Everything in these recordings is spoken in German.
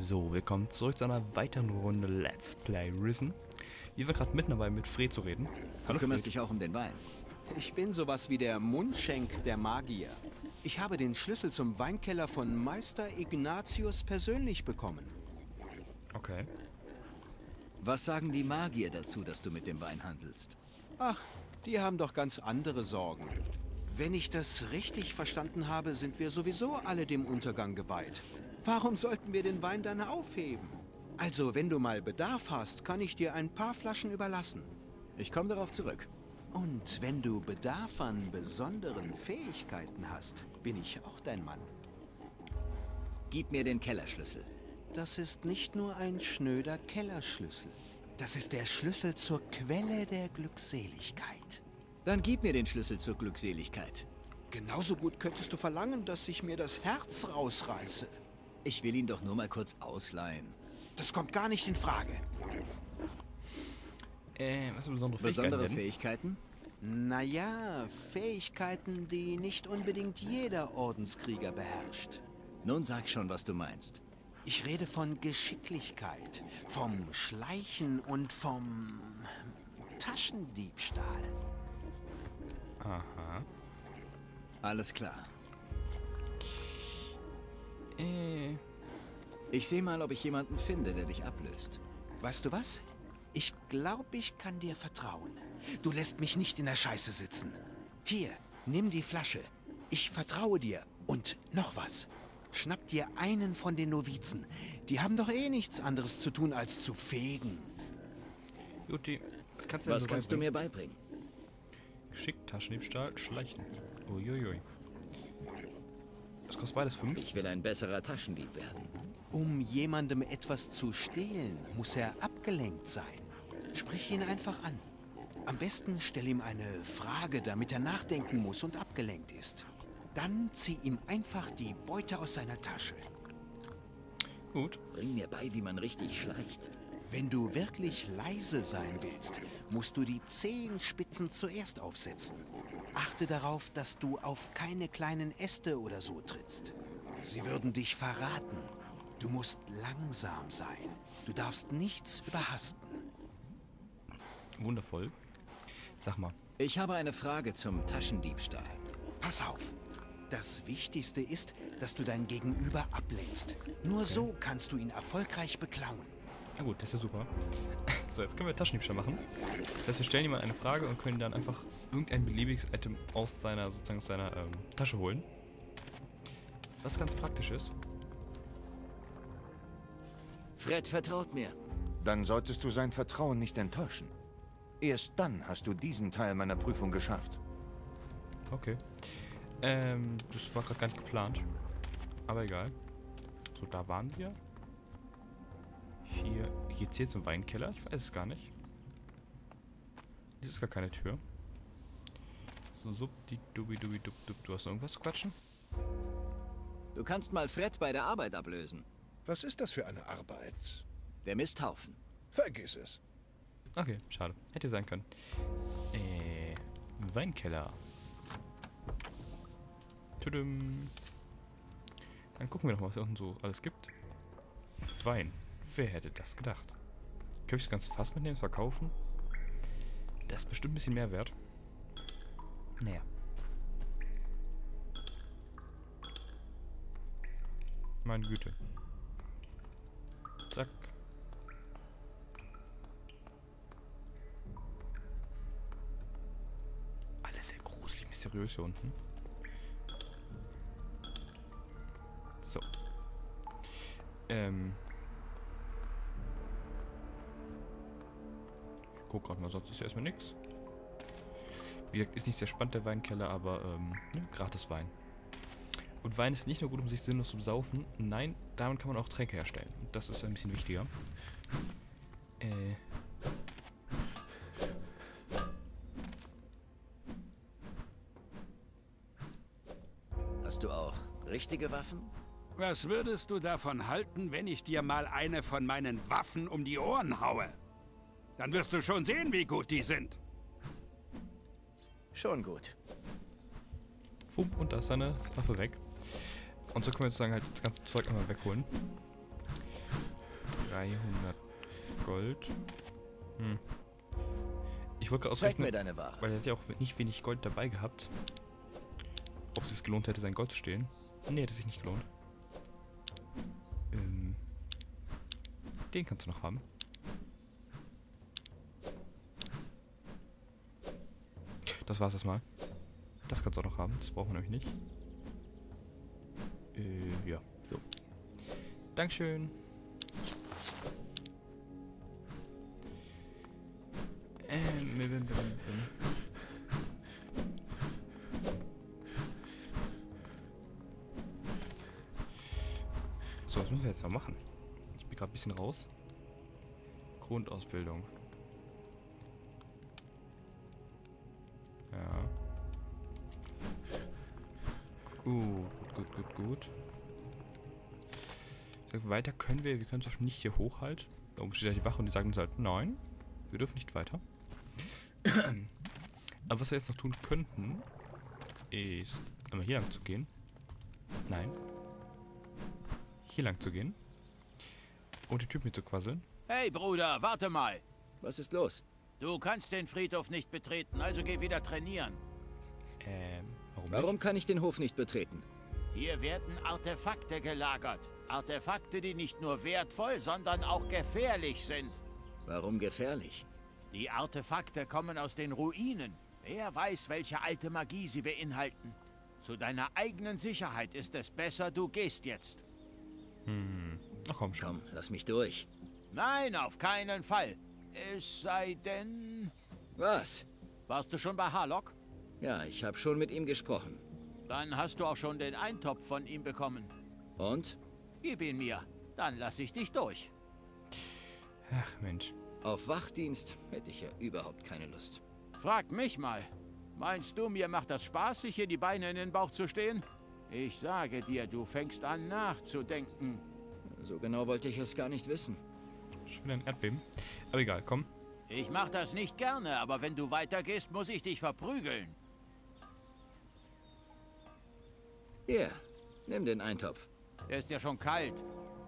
So, willkommen zurück zu einer weiteren Runde Let's Play Risen. Wir waren gerade mitten dabei, mit Fred zu reden. Hallo Du kümmerst Fred. dich auch um den Wein. Ich bin sowas wie der Mundschenk der Magier. Ich habe den Schlüssel zum Weinkeller von Meister Ignatius persönlich bekommen. Okay. Was sagen die Magier dazu, dass du mit dem Wein handelst? Ach, die haben doch ganz andere Sorgen. Wenn ich das richtig verstanden habe, sind wir sowieso alle dem Untergang geweiht. Warum sollten wir den Wein dann aufheben? Also, wenn du mal Bedarf hast, kann ich dir ein paar Flaschen überlassen. Ich komme darauf zurück. Und wenn du Bedarf an besonderen Fähigkeiten hast, bin ich auch dein Mann. Gib mir den Kellerschlüssel. Das ist nicht nur ein schnöder Kellerschlüssel. Das ist der Schlüssel zur Quelle der Glückseligkeit. Dann gib mir den Schlüssel zur Glückseligkeit. Genauso gut könntest du verlangen, dass ich mir das Herz rausreiße. Ich will ihn doch nur mal kurz ausleihen. Das kommt gar nicht in Frage. Äh, was sind besondere Fähigkeiten? Besondere Fähigkeiten? Naja, Fähigkeiten, die nicht unbedingt jeder Ordenskrieger beherrscht. Nun sag schon, was du meinst. Ich rede von Geschicklichkeit, vom Schleichen und vom Taschendiebstahl. Aha. Alles klar. Äh. Ich sehe mal, ob ich jemanden finde, der dich ablöst. Weißt du was? Ich glaube, ich kann dir vertrauen. Du lässt mich nicht in der Scheiße sitzen. Hier, nimm die Flasche. Ich vertraue dir. Und noch was. Schnapp dir einen von den Novizen. Die haben doch eh nichts anderes zu tun, als zu fegen. Juti, kannst du Was kannst du mir beibringen? Geschick, Taschendiebstahl, Schleichen. Uiuiui. Das kostet beides fünf. Ich will ein besserer Taschendieb werden. Um jemandem etwas zu stehlen, muss er abgelenkt sein. Sprich ihn einfach an. Am besten stell ihm eine Frage, damit er nachdenken muss und abgelenkt ist. Dann zieh ihm einfach die Beute aus seiner Tasche. Gut. Bring mir bei, wie man richtig schleicht. Wenn du wirklich leise sein willst, musst du die Zehenspitzen zuerst aufsetzen. Achte darauf, dass du auf keine kleinen Äste oder so trittst. Sie würden dich verraten. Du musst langsam sein. Du darfst nichts überhasten. Wundervoll. Sag mal. Ich habe eine Frage zum Taschendiebstahl. Pass auf. Das Wichtigste ist, dass du dein Gegenüber ablenkst. Nur okay. so kannst du ihn erfolgreich beklauen. Na gut, das ist ja super. So, jetzt können wir Taschendiebstahl machen. Das heißt, wir stellen jemand eine Frage und können dann einfach irgendein beliebiges Item aus seiner, sozusagen aus seiner ähm, Tasche holen. Was ganz praktisch ist. Fred vertraut mir. Dann solltest du sein Vertrauen nicht enttäuschen. Erst dann hast du diesen Teil meiner Prüfung geschafft. Okay. Ähm, das war gerade gar nicht geplant. Aber egal. So, da waren wir. Hier geht's hier zum Weinkeller? Ich weiß es gar nicht. Hier ist gar keine Tür. So, sub, die dubi dubi dub dub. Du hast noch irgendwas zu quatschen? Du kannst mal Fred bei der Arbeit ablösen. Was ist das für eine Arbeit? Der Misthaufen. Vergiss es. Okay, schade. Hätte sein können. Äh, Weinkeller. Tudum. Dann gucken wir noch, was es unten so alles gibt. Wein. Wer hätte das gedacht? Könnte ich das ganze Fass mitnehmen, verkaufen? Das ist bestimmt ein bisschen mehr wert. Naja. Meine Güte. Zack. Alles sehr gruselig, mysteriös hier unten. So. Ähm. Guck gerade mal, sonst ist ja erstmal nichts. Wie gesagt, ist nicht sehr spannend der Weinkeller, aber ähm, ne, gratis Wein. Und Wein ist nicht nur gut, um sich sinnlos zu saufen. Nein, damit kann man auch Tränke herstellen. Und das ist ein bisschen wichtiger. Äh. Hast du auch richtige Waffen? Was würdest du davon halten, wenn ich dir mal eine von meinen Waffen um die Ohren haue? Dann wirst du schon sehen, wie gut die sind. Schon gut. Fump, und da ist seine Waffe weg. Und so können wir sozusagen halt das ganze Zeug einmal wegholen. 300 Gold. Hm. Ich wollte gerade Zeig mir ausrechnen, deine Ware. weil er hat ja auch nicht wenig Gold dabei gehabt. Ob es sich gelohnt hätte, sein Gold zu stehlen. Nee, hätte sich nicht gelohnt. Ähm, den kannst du noch haben. Das war's erstmal. Das kannst du auch noch haben. Das brauchen wir nämlich nicht. Äh, ja, so. Dankeschön. Ähm, bim, bim, bim. So, was müssen wir jetzt mal machen? Ich bin gerade ein bisschen raus. Grundausbildung. Gut, gut, gut, gut, sag, weiter können wir, wir können es doch nicht hier hoch halt. Da oben steht ja die Wache und die sagen uns halt, nein, wir dürfen nicht weiter. Aber was wir jetzt noch tun könnten, ist einmal hier lang zu gehen. Nein. Hier lang zu gehen. Und den Typ mit zu quasseln. Hey Bruder, warte mal. Was ist los? Du kannst den Friedhof nicht betreten, also geh wieder trainieren. Ähm, warum, Warum kann ich den Hof nicht betreten? Hier werden Artefakte gelagert. Artefakte, die nicht nur wertvoll, sondern auch gefährlich sind. Warum gefährlich? Die Artefakte kommen aus den Ruinen. Wer weiß, welche alte Magie sie beinhalten. Zu deiner eigenen Sicherheit ist es besser, du gehst jetzt. Hm. Ach komm schon. Komm, lass mich durch. Nein, auf keinen Fall. Es sei denn... Was? Warst du schon bei Harlock? Ja, ich habe schon mit ihm gesprochen. Dann hast du auch schon den Eintopf von ihm bekommen. Und? Gib ihn mir, dann lass ich dich durch. Ach Mensch. Auf Wachdienst hätte ich ja überhaupt keine Lust. Frag mich mal. Meinst du, mir macht das Spaß, sich hier die Beine in den Bauch zu stehen? Ich sage dir, du fängst an nachzudenken. So genau wollte ich es gar nicht wissen. Schon wieder ein Erdbeben. Aber egal, komm. Ich mach das nicht gerne, aber wenn du weitergehst, muss ich dich verprügeln. Hier, nimm den Eintopf. Der ist ja schon kalt.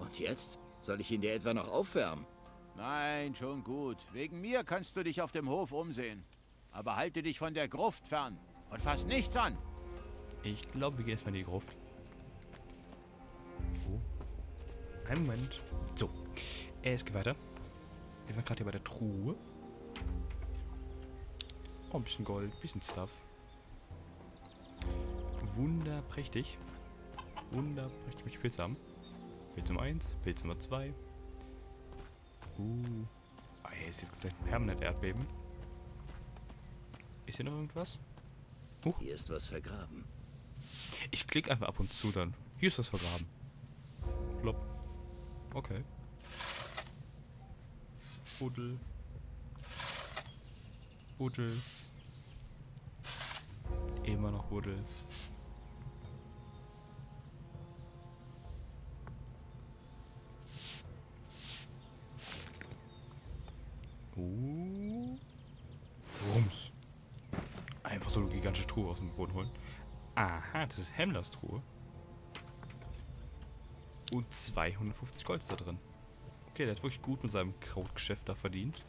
Und jetzt? Soll ich ihn dir etwa noch aufwärmen? Nein, schon gut. Wegen mir kannst du dich auf dem Hof umsehen. Aber halte dich von der Gruft fern und fass nichts an. Ich glaube, wir gehen erstmal in die Gruft. Wo? Einen Moment. So. Er ist weiter. Wir waren gerade hier bei der Truhe. Oh, ein bisschen Gold, ein bisschen Stuff. Wunderprächtig. Wunderprächtig. Ich Pilze haben? Pilz Nummer 1, Pilz Nummer 2. Uh. Ah, hier ist jetzt gesagt ein permanent Erdbeben. Ist hier noch irgendwas? Hier ist was vergraben. Ich klicke einfach ab und zu dann. Hier ist das vergraben. Plopp. Okay. Buddel. Buddel. Immer noch Buddel. Uh. Rums. Einfach so eine gigantische Truhe aus dem Boden holen. Aha, das ist Hemmlers Truhe. Und 250 Gold da drin. Okay, der hat wirklich gut mit seinem Krautgeschäft da verdient.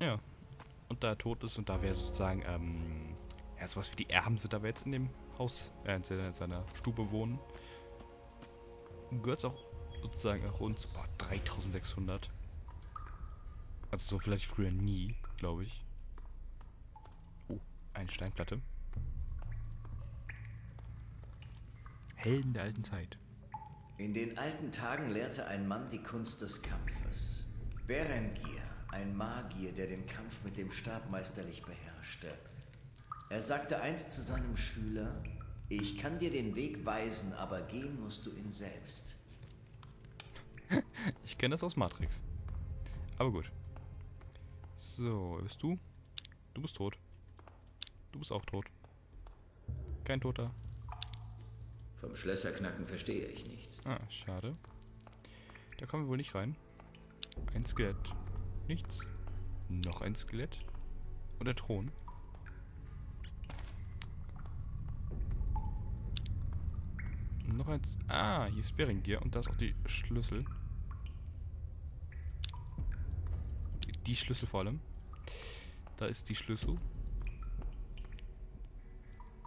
Ja. Und da er tot ist und da wäre sozusagen, ähm, ja, sowas wie die Erben sind da wir jetzt in dem Haus, äh, in seiner, seiner Stube wohnen. Gehört es auch sozusagen auch uns, boah, 3600. Also so vielleicht früher nie, glaube ich. Oh, eine Steinplatte. Helden der alten Zeit. In den alten Tagen lehrte ein Mann die Kunst des Kampfes. Berengier, ein Magier, der den Kampf mit dem Stab meisterlich beherrschte. Er sagte einst zu seinem Schüler, ich kann dir den Weg weisen, aber gehen musst du ihn selbst. Ich kenne das aus Matrix. Aber gut. So, bist du? Du bist tot. Du bist auch tot. Kein Toter. Vom Schlösserknacken verstehe ich nichts. Ah, schade. Da kommen wir wohl nicht rein. Ein Skelett. Nichts. Noch ein Skelett. Und der Thron. Noch eins. Ah, hier ist Berengier und da ist auch die Schlüssel. Die Schlüssel vor allem. Da ist die Schlüssel.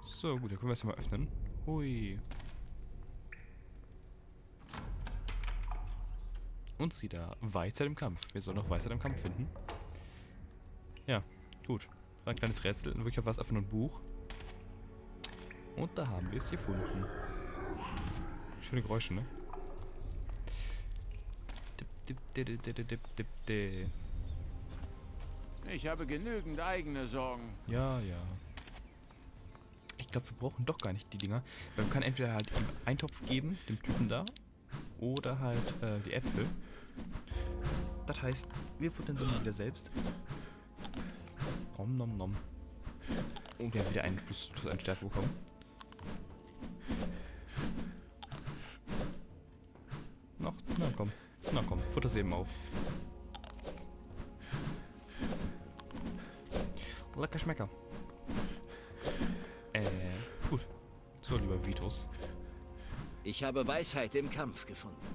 So, gut, dann können wir es mal öffnen. Hui. Und sie da. Weisheit im Kampf. Wir sollen noch Weisheit im Kampf finden. Ja, gut. War ein kleines Rätsel. In Wirklichkeit war es einfach nur ein Buch. Und da haben wir es gefunden. Schöne Geräusche, ne? Dip, dip, dip, dip, dip, dip, dip. Ich habe genügend eigene Sorgen. Ja, ja. Ich glaube, wir brauchen doch gar nicht die Dinger. Wir können entweder halt einen Topf geben, dem Typen da, oder halt äh, die Äpfel. Das heißt, wir futtern sie wieder selbst. Nom nom nom. Und wir haben wieder einen plus, plus einen Stärke bekommen. Noch? Na komm. Na komm, futter sie eben auf. Lecker Schmecker. Äh, gut. So, lieber Vitus. Ich habe Weisheit im Kampf gefunden.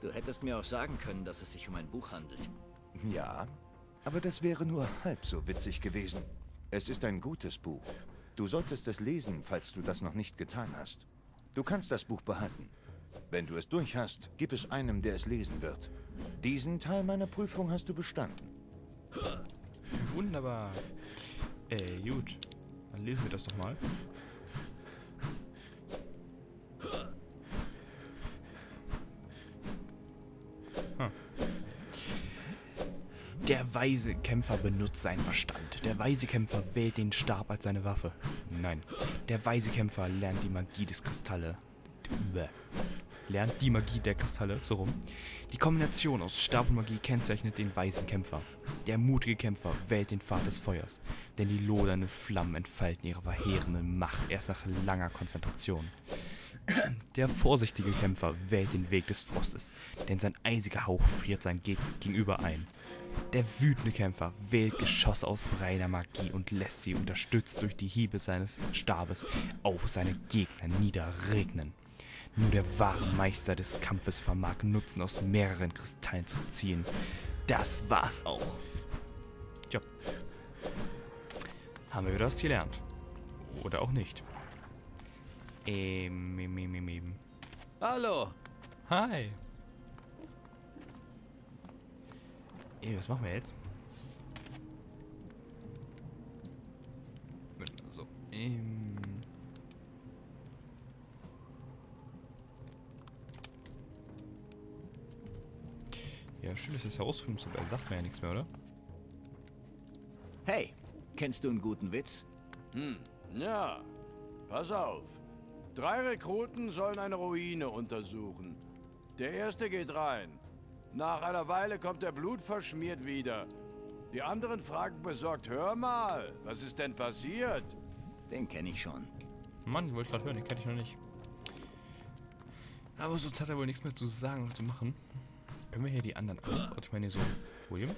Du hättest mir auch sagen können, dass es sich um ein Buch handelt. Ja, aber das wäre nur halb so witzig gewesen. Es ist ein gutes Buch. Du solltest es lesen, falls du das noch nicht getan hast. Du kannst das Buch behalten. Wenn du es durch hast, gib es einem, der es lesen wird. Diesen Teil meiner Prüfung hast du bestanden. Wunderbar. Äh, gut. Dann lesen wir das doch mal. Hm. Der weise Kämpfer benutzt seinen Verstand. Der weise Kämpfer wählt den Stab als seine Waffe. Nein. Der weise Kämpfer lernt die Magie des Kristalle. Lernt die Magie der Kristalle, so rum. Die Kombination aus Stab und Magie kennzeichnet den weisen Kämpfer. Der mutige Kämpfer wählt den Pfad des Feuers, denn die lodernden Flammen entfalten ihre verheerende Macht erst nach langer Konzentration. Der vorsichtige Kämpfer wählt den Weg des Frostes, denn sein eisiger Hauch friert sein Geg Gegenüber ein. Der wütende Kämpfer wählt Geschosse aus reiner Magie und lässt sie unterstützt durch die Hiebe seines Stabes auf seine Gegner niederregnen. Nur der wahre Meister des Kampfes vermag Nutzen aus mehreren Kristallen zu ziehen. Das war's auch. Tja. Haben wir wieder was gelernt. Oder auch nicht. Ähm, ähm, ähm, ähm, ähm. Hallo. Hi. Ey, was machen wir jetzt? So, ähm. Ja, schön, dass das herausfindest, aber er sagt mir ja nichts mehr, oder? Hey, kennst du einen guten Witz? Hm, ja. Pass auf. Drei Rekruten sollen eine Ruine untersuchen. Der erste geht rein. Nach einer Weile kommt er blutverschmiert wieder. Die anderen fragen besorgt, hör mal, was ist denn passiert? Den kenne ich schon. Mann, den wollte ich gerade hören, den kenne ich noch nicht. Aber sonst hat er wohl nichts mehr zu sagen oder zu machen. Können wir hier die anderen auch? Ich meine so, William?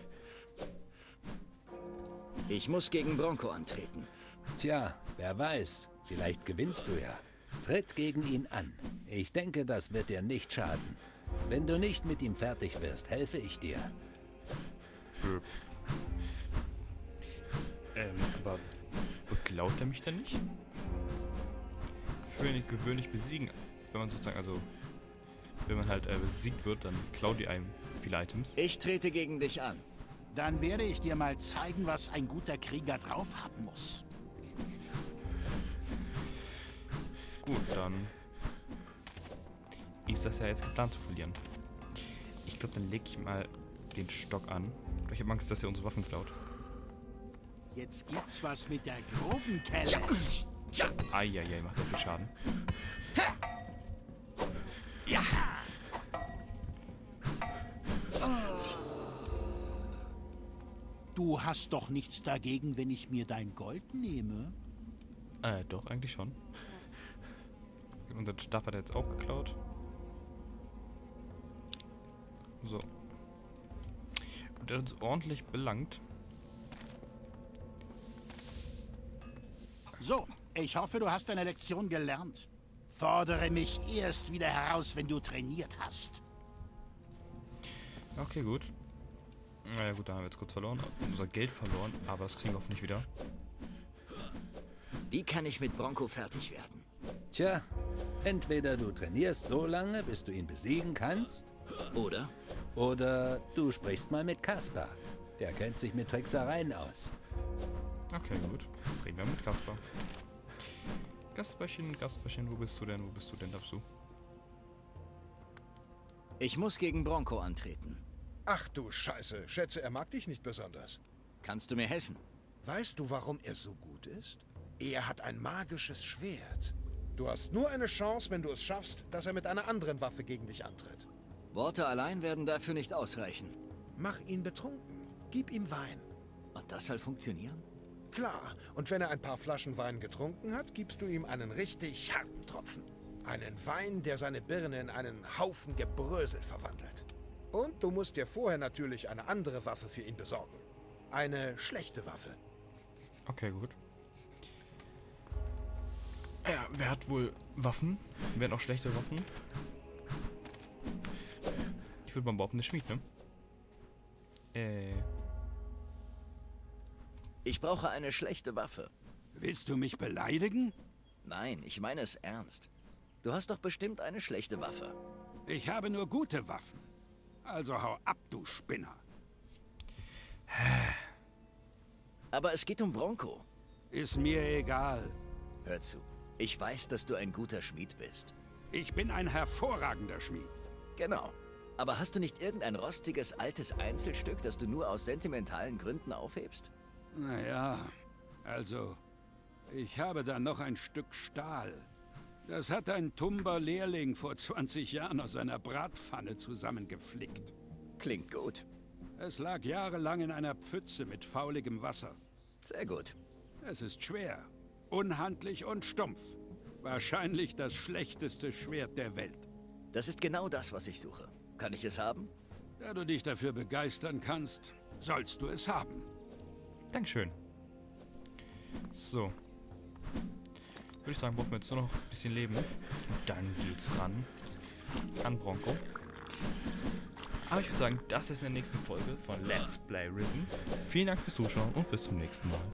Ich muss gegen Bronco antreten. Tja, wer weiß. Vielleicht gewinnst du ja. Tritt gegen ihn an. Ich denke, das wird dir nicht schaden. Wenn du nicht mit ihm fertig wirst, helfe ich dir. Ähm, aber beklaut er mich denn nicht? Für ihn gewöhnlich besiegen, wenn man sozusagen, also, wenn man halt äh, besiegt wird, dann klaut die einem viele Items. Ich trete gegen dich an. Dann werde ich dir mal zeigen, was ein guter Krieger drauf haben muss. Gut, dann ist das ja jetzt geplant zu verlieren. Ich glaube, dann lege ich mal den Stock an. Ich habe Angst, dass er unsere Waffen klaut. Jetzt gibt's was mit der groben Kelle. Eieiei, macht er viel Schaden. Ja. Du hast doch nichts dagegen, wenn ich mir dein Gold nehme? Äh, doch, eigentlich schon. Und den Stab hat er jetzt auch geklaut. So. Und er hat uns ordentlich belangt. So, ich hoffe, du hast deine Lektion gelernt. Fordere mich erst wieder heraus, wenn du trainiert hast. Okay, gut. Naja gut, da haben wir jetzt kurz verloren. Unser Geld verloren, aber das kriegen wir hoffentlich wieder. Wie kann ich mit Bronco fertig werden? Tja, entweder du trainierst so lange, bis du ihn besiegen kannst. Oder? Oder du sprichst mal mit Kaspar. Der kennt sich mit Tricksereien aus. Okay, gut. Reden wir mit Kasper. Kasperchen, Kasperchen, wo bist du denn? Wo bist du denn, Dapsu? Ich muss gegen Bronco antreten. Ach du Scheiße, schätze, er mag dich nicht besonders. Kannst du mir helfen? Weißt du, warum er so gut ist? Er hat ein magisches Schwert. Du hast nur eine Chance, wenn du es schaffst, dass er mit einer anderen Waffe gegen dich antritt. Worte allein werden dafür nicht ausreichen. Mach ihn betrunken. Gib ihm Wein. Und das soll funktionieren? Klar. Und wenn er ein paar Flaschen Wein getrunken hat, gibst du ihm einen richtig harten Tropfen. Einen Wein, der seine Birne in einen Haufen Gebrösel verwandelt. Und du musst dir vorher natürlich eine andere Waffe für ihn besorgen. Eine schlechte Waffe. Okay, gut. Ja, wer hat wohl Waffen? Wer hat noch schlechte Waffen? Ich würde mal behaupten, der Schmied, ne? Äh. Ich brauche eine schlechte Waffe. Willst du mich beleidigen? Nein, ich meine es ernst. Du hast doch bestimmt eine schlechte Waffe. Ich habe nur gute Waffen. Also hau ab, du Spinner. Aber es geht um Bronco. Ist mir egal. Hör zu. Ich weiß, dass du ein guter Schmied bist. Ich bin ein hervorragender Schmied. Genau. Aber hast du nicht irgendein rostiges, altes Einzelstück, das du nur aus sentimentalen Gründen aufhebst? Naja, also, ich habe da noch ein Stück Stahl. Das hat ein tumber Lehrling vor 20 Jahren aus einer Bratpfanne zusammengeflickt. Klingt gut. Es lag jahrelang in einer Pfütze mit fauligem Wasser. Sehr gut. Es ist schwer, unhandlich und stumpf. Wahrscheinlich das schlechteste Schwert der Welt. Das ist genau das, was ich suche. Kann ich es haben? Da du dich dafür begeistern kannst, sollst du es haben. Dankeschön. So. Würde ich sagen, brauchen wir jetzt nur noch ein bisschen Leben. Und dann geht's ran an Bronco. Aber ich würde sagen, das ist in der nächsten Folge von Let's Play Risen. Vielen Dank fürs Zuschauen und bis zum nächsten Mal.